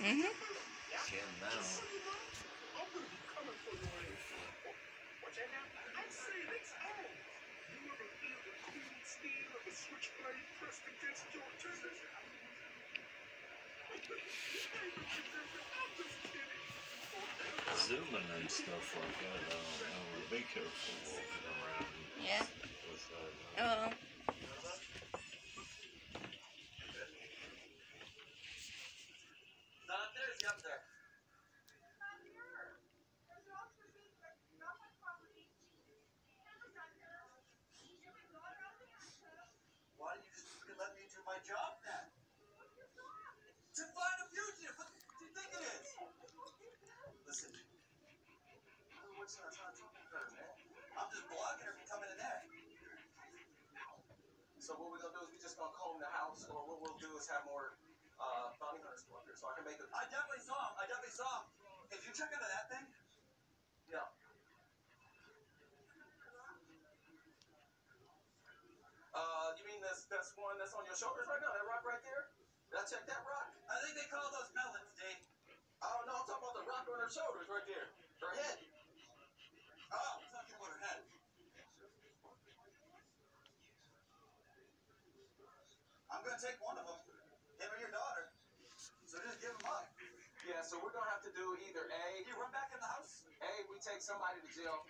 Zooming and stuff like that, I don't know. Be careful walking around Yeah. with that. uh, Oh. Not there, is he up there? Why didn't you just let me do my job then? To find a fugitive! What do you think it is? Listen. What's that? That's not talking better, man. I'm just blocking her from coming in there. So what we're gonna do is we just gonna comb the house, or what we'll do is have more uh, bounty hunters go up here, so I can make a. I definitely saw him. I definitely saw him. Did you check into that thing? Yeah. You mean this that's one that's on your shoulders right now? That rock right there? Did I check that rock? I think they call those melons, Dave. Oh no, I'm talking about the rock on her shoulders right there. Her head. Oh, I'm talking about her head. I'm gonna take one of them. Him or your daughter. So just give him up. Yeah, so we're gonna have to do either A. You run back in the house. A, we take somebody to jail,